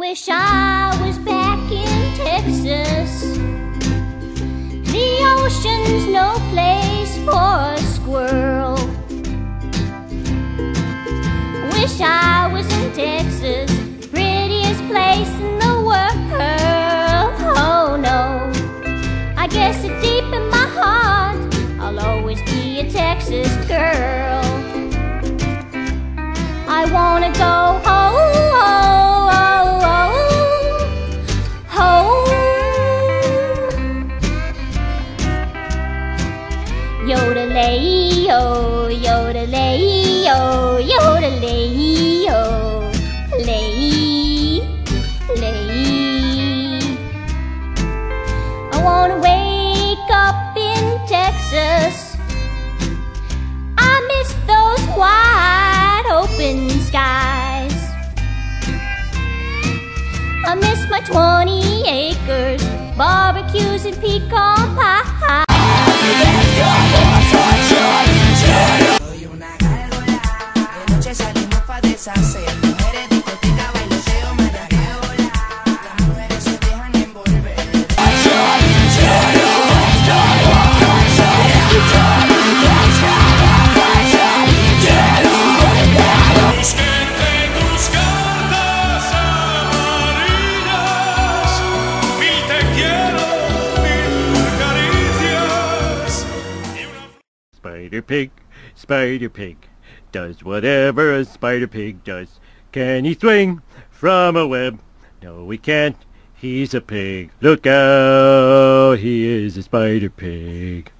Wish I was back in Texas. The ocean's no place for a squirrel. Wish I was in Texas, Yodelay yo, yodelay yo, yodelay yo, lay, lay. I wanna wake up in Texas. I miss those wide open skies. I miss my 20 acres, barbecues and pecan pie. Spider Pig, Spider Pig, does whatever a Spider Pig does. Can he swing from a web? No, he can't. He's a pig. Look out, he is a Spider Pig.